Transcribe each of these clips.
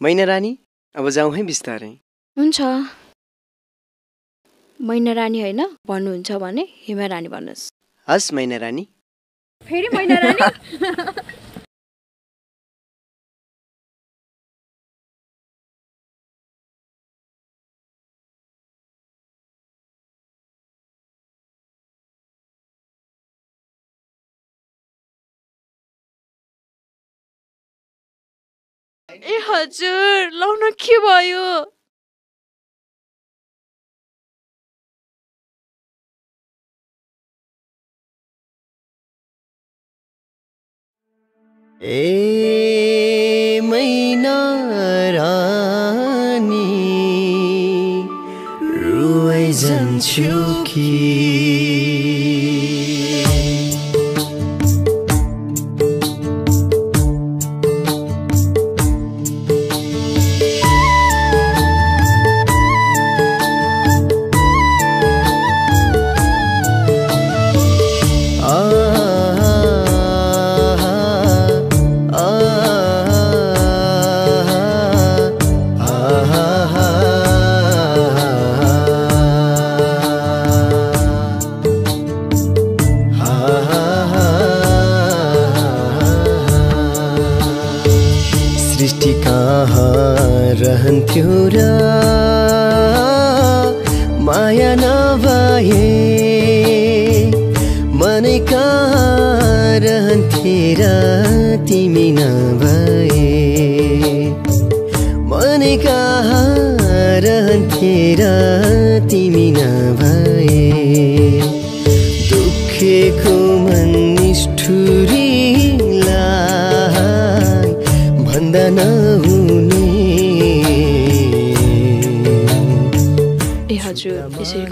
मैना रानी अब जाउँ है बिस्तारै। हुन्छ। मैना रानी होइन भन्नुहुन्छ भने हिमा रानी भन्नुहोस्। हस् मैना रानी। फेरि मैना रानी? ए हजुर लाउन के भयो? ए मैना रानी रुवाइ जान्छु कि रहन्थ्यो र माया नभए मनै कहाँ रहन्थे र तिमी नभए मनै कहाँ रहन्थे र तिमी नभए दुखेको मन निष्ठुरीलाई भन्दा नहुने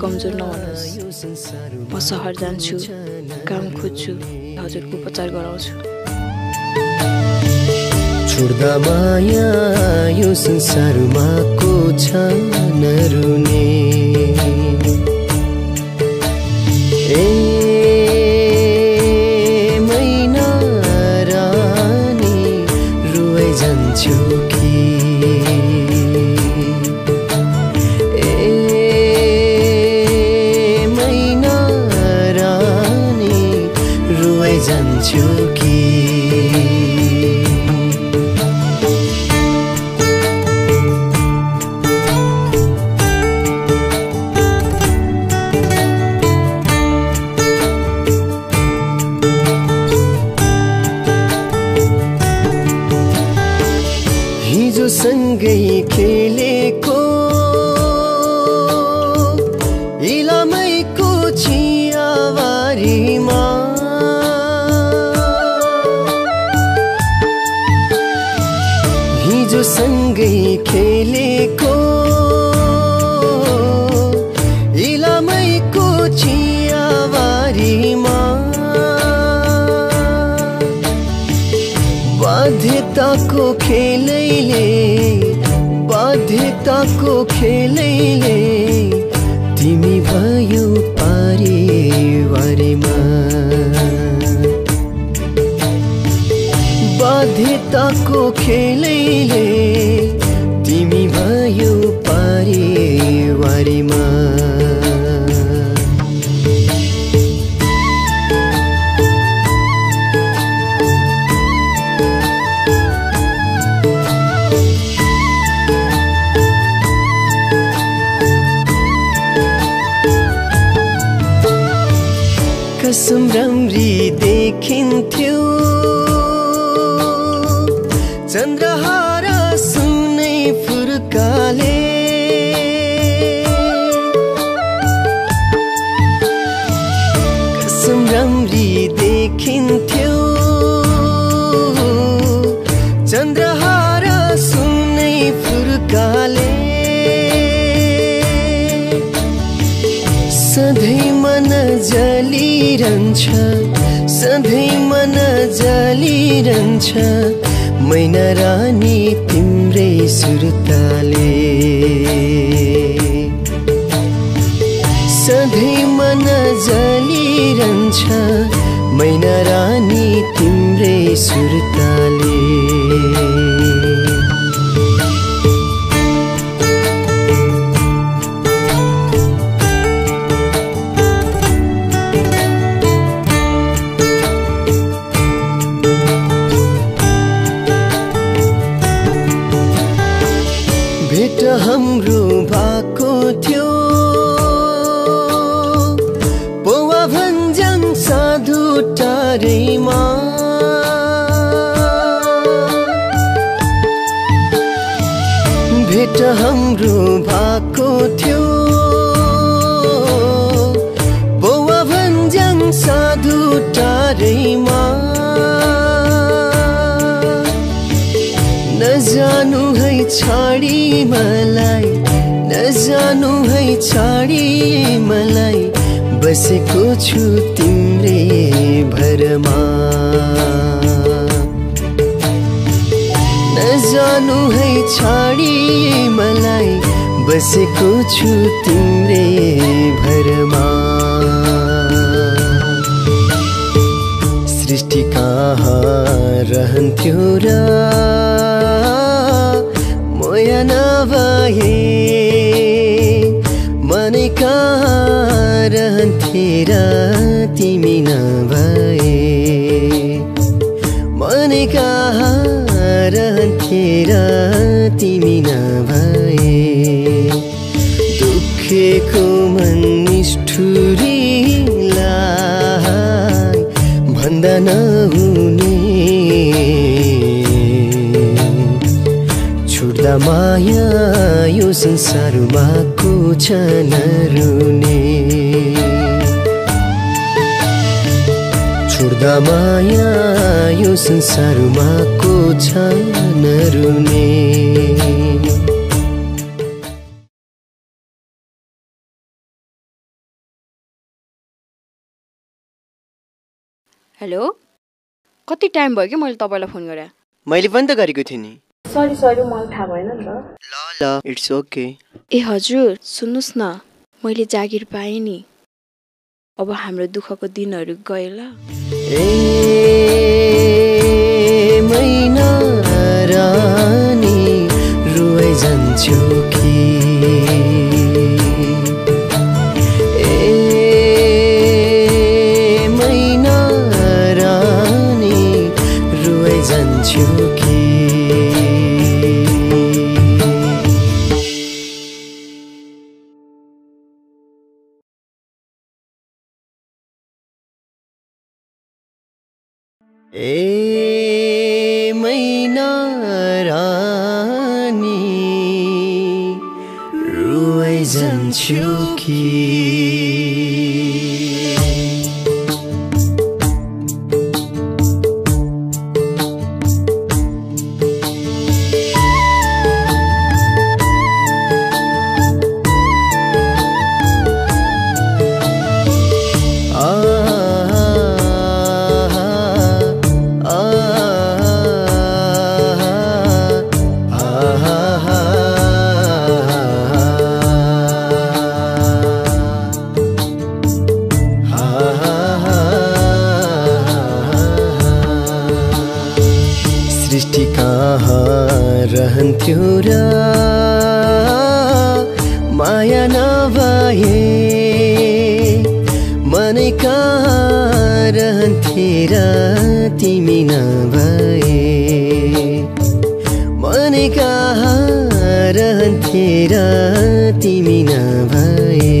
कमजोर नहुनुहोस् म सहर जान्छु काम खोज्छु हजुरको उपचार गराउँछु। छोड्दा माया यो संसारमा को छ नरुने। ए सँगै खेलेको बाध्यताको खेलैले बाध्यताको खेलैले तिमी भयो पारिवारीमा। बाध्यताको खेलैले तिमी भयो पारिवारीमा। कसम राम्री देखिन्थ्यो। चन्द्रहारा सुनै फुर्काले। कसम राम्री देखिन्थ्यो। जलिरहन्छ सधैँ मन जलिरहन्छ। मैना रानी तिम्रै सुर्ताले। सधैँ मन जलिरहन्छ। मैना रानी तिम्रै सुर्ताले। टारैमा भेट हाम्रो भएको थियो। पौवा भन्ज्याङ साधु टारैमा नजानु है छाडी मलाई नजानु है छाडी मलाई बसेको छु तिम्रै। भरमा। नजानु है छाडी मलाई बसेको छु तिम्रै भरमा। सृष्टि कहाँ रहन्थ्यो र? मोया नभए मनै कहाँ रहन्थे र तिमी नभए। मनै कहाँ रहन्थे र तिमी नभए। दुखेको मन निष्ठुरीलाई भन्दा नहुने। माया यो संसारमा को छ नरुने। माया यो संसारमा को छ नरुने? हेलो? कति टाइम भयो कि मैले तपाईँलाई फोन गरेँ? मैले पनि त गरेको थिएँ नि। सरी सरी मलाई थाहा भएन नि त। ल ल इट्स ओके ए हजुर सुन्नुहोस् न मैले जागिर पाएँ नि। अब हाम्रो दुःखको दिनहरू गयो ल मैना रानी रुवाइ जान्छु। ए मैना रानी रुवाइ जान्छु कि कहाँ रहन्थे र तिमी नभए। मनै कहाँ रहन्थे र तिमी नभए।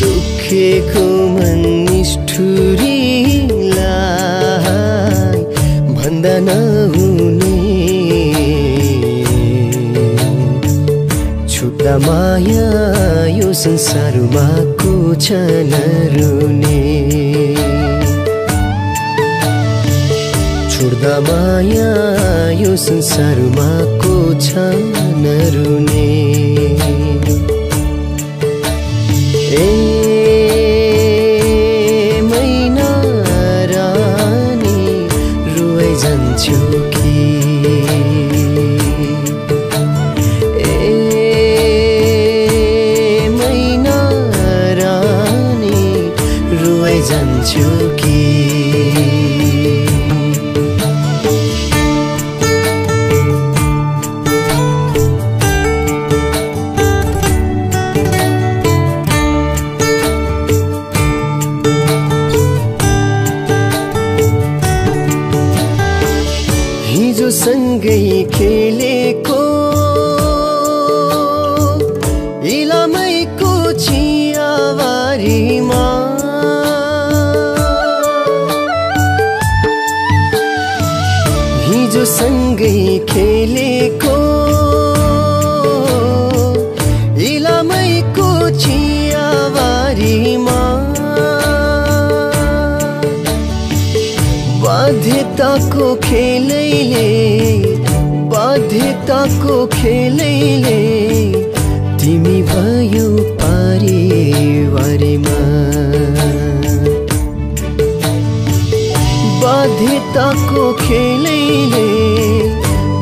दुखेको मन निष्ठुरीलाई भन्दा नहुने। छुट्दा माया यो संसारमा को छ नरुने। छुट्दा माया यो संसारमा को छ नरुने ए खेलैले बाध्यताको खेलैले तिमी भयो पारिवारीमा। बाध्यताको खेलैले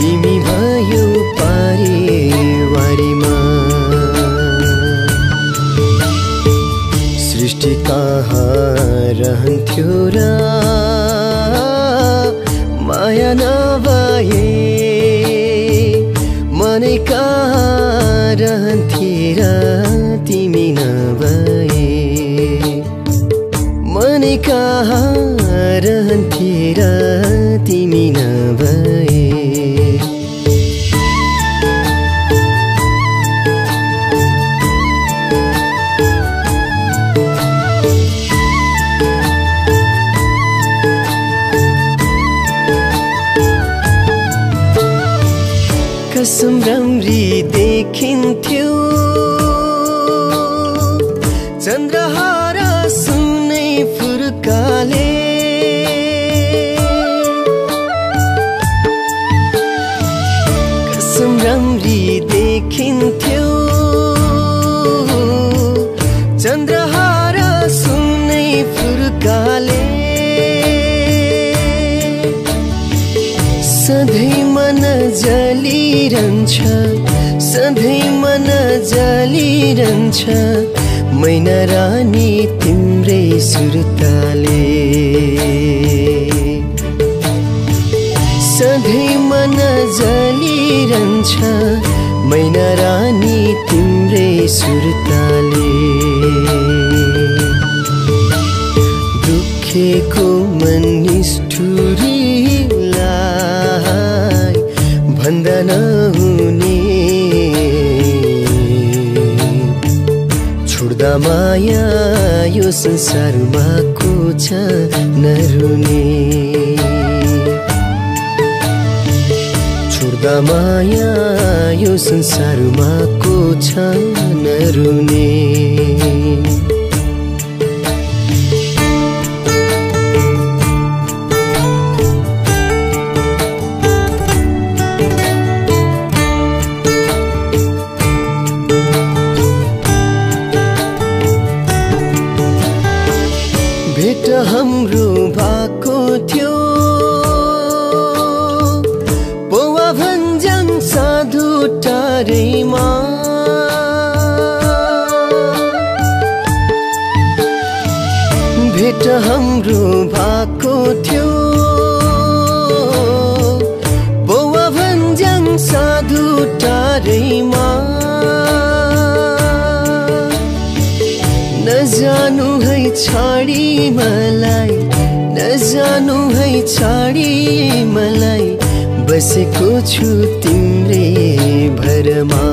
तिमी भयो पारिवारीमा। सृष्टि कहाँ रहन्थ्यो माया नभए मनै कहाँ र तिमी नभए मनै कहाँ र तिमी नभए कसम राम्री देखिन्थ्यो। सधैँ मन जलिरहन्छ सधैँ मन जलिरहन्छ। मैना रानी तिम्रै सुर्ताले। सधैँ मन जलिरहन्छ मैना रानी तिम्रै सुर्ताले। दुखेको मन माया यो संसारमा को छ नरुने। छुट्दा माया यो संसारमा को छ नरुने। साधु टारैमा। नजानु है छाडी मलाई नजानु है छाडी मलाई बसेको छु तिम्रै भरमा।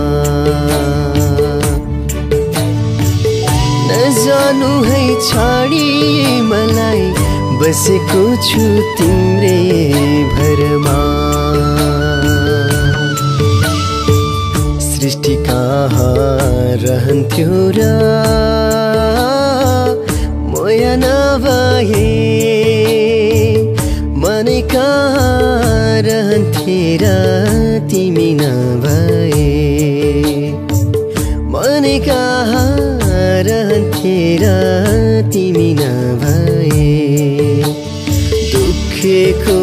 नजानु है छाडी मलाई बसेको छु तिम्रै भरमा। रहन्थ्यो र मोया नभए मनै कहाँ रहन्थे र तिमी नभए मनै कहाँ रहन्थे र तिमी नभए दुखेको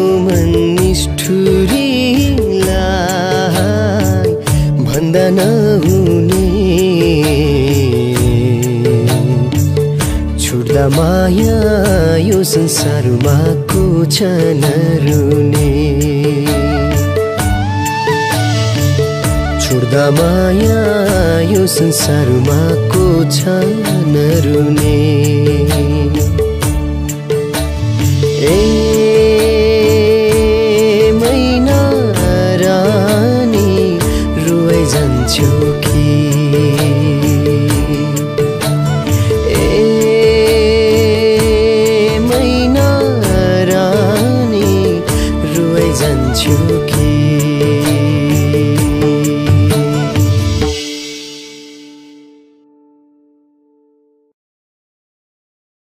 माया यो संसारमा को छ नरुने छुट्दा माया यो संसारमा को छ नरुने